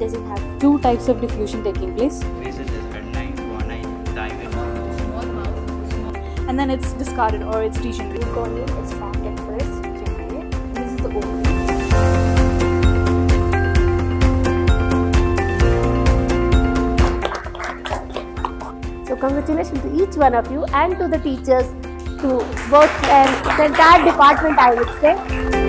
does it have? Two types of diffusion taking place? And then it's discarded or it's degenerated. Meconium is at first. This is the ovum. So congratulations to each one of you and to the teachers, to both and the entire department I would say.